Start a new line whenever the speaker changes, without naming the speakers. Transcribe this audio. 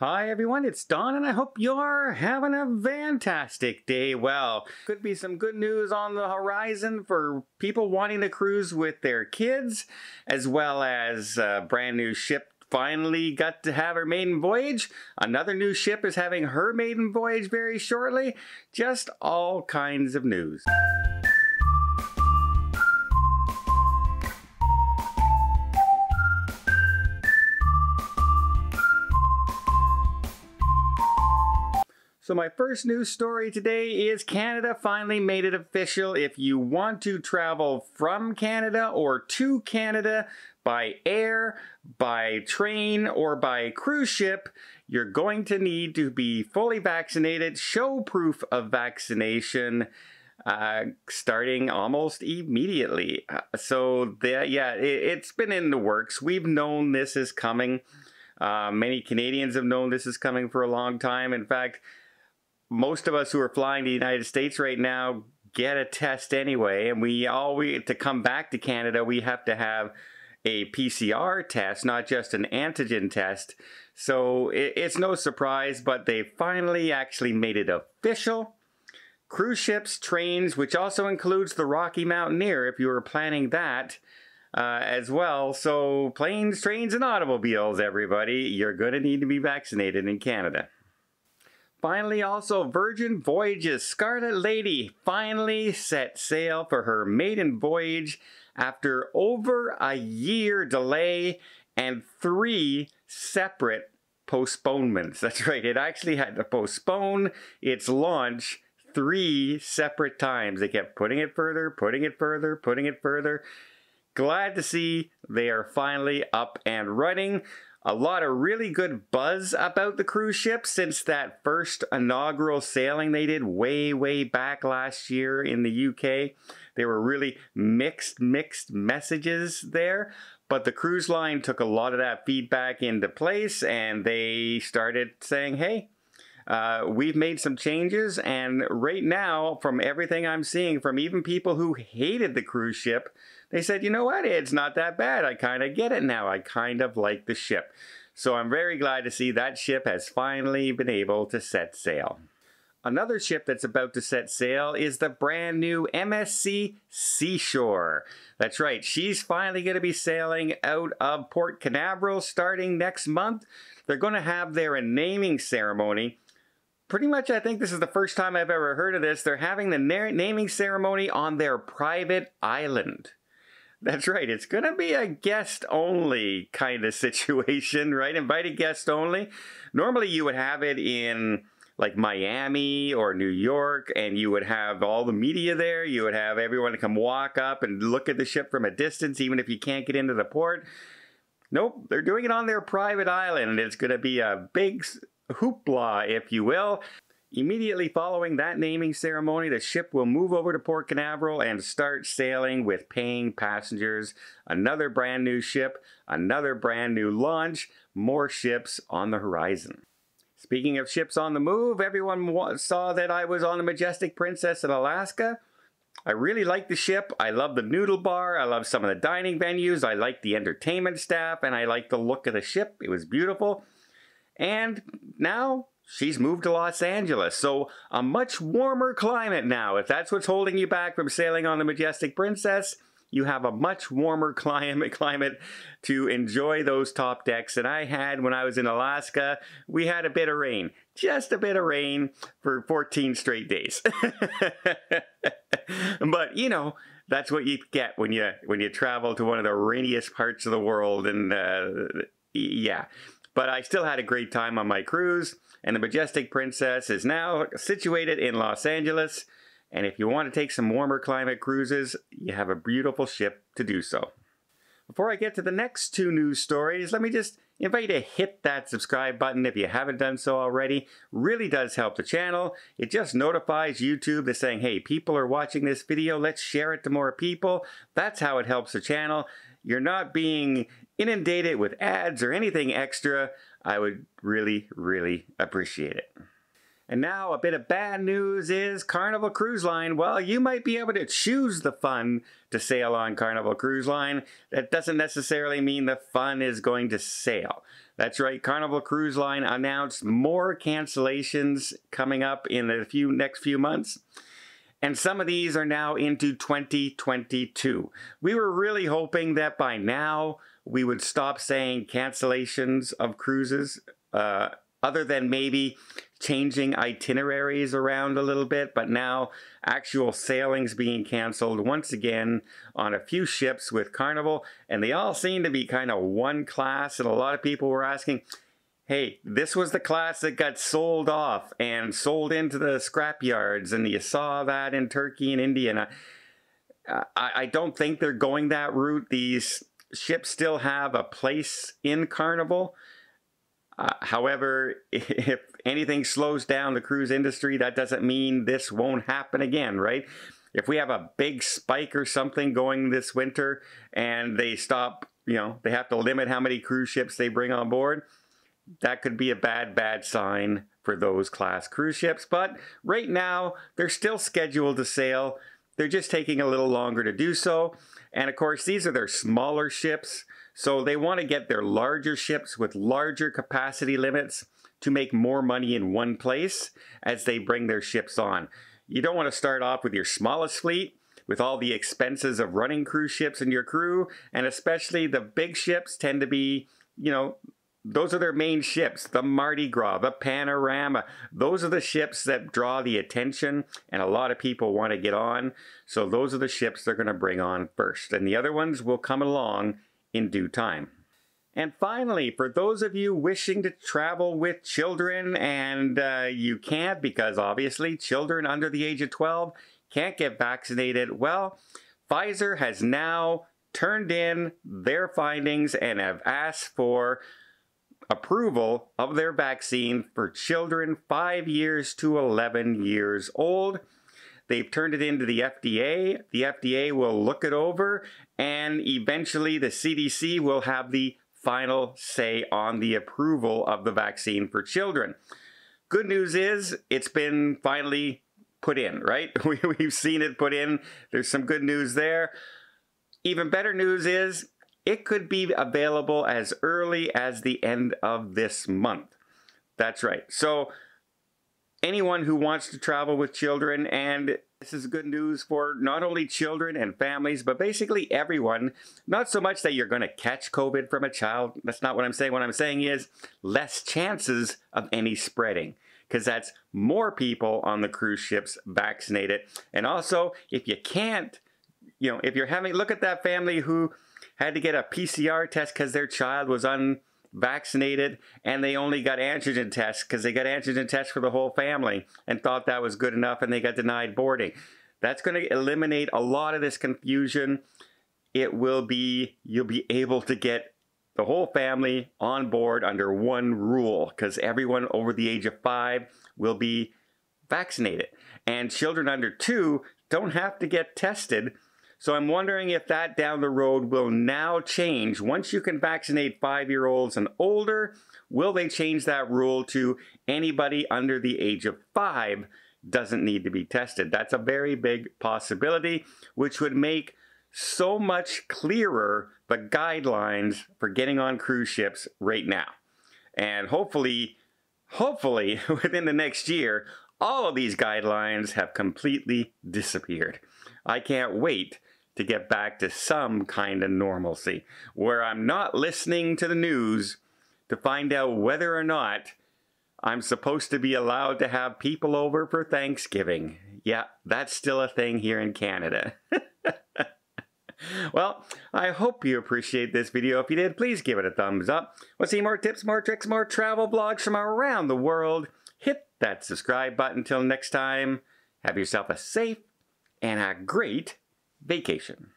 Hi everyone, it's Don and I hope you're having a fantastic day. Well, could be some good news on the horizon for people wanting to cruise with their kids, as well as a brand new ship finally got to have her maiden voyage. Another new ship is having her maiden voyage very shortly. Just all kinds of news. So my first news story today is Canada finally made it official. If you want to travel from Canada or to Canada by air, by train, or by cruise ship, you're going to need to be fully vaccinated, show proof of vaccination, uh, starting almost immediately. Uh, so the, yeah, it, has been in the works. We've known this is coming. Uh, many Canadians have known this is coming for a long time. In fact, most of us who are flying to the United States right now get a test anyway, and we all we to come back to Canada, we have to have a PCR test, not just an antigen test. So it, it's no surprise, but they finally actually made it official. Cruise ships, trains, which also includes the Rocky Mountaineer, if you were planning that. Uh, as well. So, planes, trains, and automobiles, everybody, you're going to need to be vaccinated in Canada. Finally, also, Virgin Voyages Scarlet Lady finally set sail for her maiden voyage after over a year delay and three separate postponements. That's right, it actually had to postpone its launch three separate times. They kept putting it further, putting it further, putting it further. Glad to see they are finally up and running a lot of really good buzz about the cruise ship since that first inaugural sailing they did way, way back last year in the UK. There were really mixed, mixed messages there. But the cruise line took a lot of that feedback into place and they started saying, hey, uh, we've made some changes, and right now, from everything I'm seeing, from even people who hated the cruise ship, they said, you know what, it's not that bad. I kind of get it now. I kind of like the ship. So I'm very glad to see that ship has finally been able to set sail. Another ship that's about to set sail is the brand new MSC Seashore. That's right, she's finally going to be sailing out of Port Canaveral starting next month. They're going to have their a naming ceremony pretty much I think this is the first time I've ever heard of this. They're having the naming ceremony on their private island. That's right. It's going to be a guest only kind of situation, right? Invited guest only. Normally you would have it in like Miami or New York and you would have all the media there. You would have everyone come walk up and look at the ship from a distance, even if you can't get into the port. Nope, they're doing it on their private island. And it's going to be a big hoopla, if you will. Immediately following that naming ceremony, the ship will move over to Port Canaveral and start sailing with paying passengers. Another brand new ship, another brand new launch, more ships on the horizon. Speaking of ships on the move, everyone saw that I was on the Majestic Princess in Alaska. I really like the ship. I love the noodle bar. I love some of the dining venues. I like the entertainment staff and I like the look of the ship. It was beautiful. And now she's moved to Los Angeles. So a much warmer climate now. If that's what's holding you back from sailing on the Majestic Princess, you have a much warmer climate climate to enjoy those top decks that I had when I was in Alaska. We had a bit of rain, just a bit of rain for 14 straight days. but you know, that's what you get when you when you travel to one of the rainiest parts of the world and uh, yeah. But I still had a great time on my cruise, and the Majestic Princess is now situated in Los Angeles. And if you want to take some warmer climate cruises, you have a beautiful ship to do so. Before I get to the next two news stories, let me just invite you to hit that subscribe button if you haven't done so already. Really does help the channel. It just notifies YouTube that's saying, hey, people are watching this video, let's share it to more people. That's how it helps the channel. You're not being inundated with ads or anything extra, I would really, really appreciate it. And now a bit of bad news is Carnival Cruise Line. Well, you might be able to choose the fun to sail on Carnival Cruise Line. That doesn't necessarily mean the fun is going to sail. That's right, Carnival Cruise Line announced more cancellations coming up in the few next few months. And some of these are now into 2022. We were really hoping that by now we would stop saying cancellations of cruises, uh, other than maybe changing itineraries around a little bit, but now actual sailings being canceled once again on a few ships with Carnival, and they all seem to be kind of one class, and a lot of people were asking, hey, this was the class that got sold off and sold into the scrap yards, and you saw that in Turkey and India, and I, I, I don't think they're going that route. These ships still have a place in Carnival, uh, however, if anything slows down the cruise industry, that doesn't mean this won't happen again, right? If we have a big spike or something going this winter and they stop, you know, they have to limit how many cruise ships they bring on board, that could be a bad, bad sign for those class cruise ships. But right now, they're still scheduled to sail. They're just taking a little longer to do so. And of course, these are their smaller ships. So they want to get their larger ships with larger capacity limits to make more money in one place as they bring their ships on. You don't want to start off with your smallest fleet with all the expenses of running cruise ships and your crew, and especially the big ships tend to be, you know, those are their main ships, the Mardi Gras, the Panorama. Those are the ships that draw the attention, and a lot of people want to get on. So those are the ships they're going to bring on first. And the other ones will come along in due time. And finally, for those of you wishing to travel with children and uh, you can't because obviously children under the age of 12 can't get vaccinated, well, Pfizer has now turned in their findings and have asked for approval of their vaccine for children 5 years to 11 years old. They've turned it into the FDA. The FDA will look it over, and eventually the CDC will have the final say on the approval of the vaccine for children. Good news is it's been finally put in, right? We, have seen it put in. There's some good news there. Even better news is it could be available as early as the end of this month. That's right. So anyone who wants to travel with children and this is good news for not only children and families, but basically everyone. Not so much that you're going to catch COVID from a child. That's not what I'm saying. What I'm saying is less chances of any spreading because that's more people on the cruise ships vaccinated. And also, if you can't, you know, if you're having, look at that family who had to get a PCR test because their child was unvaccinated, and they only got antigen tests because they got antigen tests for the whole family and thought that was good enough and they got denied boarding. That's going to eliminate a lot of this confusion. It will be, you'll be able to get the whole family on board under one rule because everyone over the age of five will be vaccinated. And children under two don't have to get tested so I'm wondering if that down the road will now change. Once you can vaccinate five year olds and older, will they change that rule to anybody under the age of five doesn't need to be tested? That's a very big possibility, which would make so much clearer the guidelines for getting on cruise ships right now. And hopefully, hopefully within the next year, all of these guidelines have completely disappeared. I can't wait to get back to some kind of normalcy where I'm not listening to the news to find out whether or not I'm supposed to be allowed to have people over for Thanksgiving. Yeah, that's still a thing here in Canada. well, I hope you appreciate this video. If you did, please give it a thumbs up. Want to see more tips, more tricks, more travel blogs from around the world? Hit that subscribe button. Until next time, have yourself a safe and a great vacation.